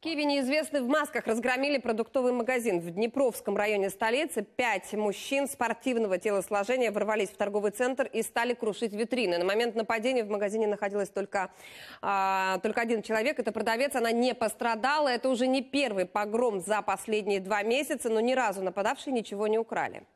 В Киеве неизвестные в масках разгромили продуктовый магазин. В Днепровском районе столицы пять мужчин спортивного телосложения ворвались в торговый центр и стали крушить витрины. На момент нападения в магазине находилась только, а, только один человек. Это продавец, она не пострадала. Это уже не первый погром за последние два месяца, но ни разу нападавшие ничего не украли.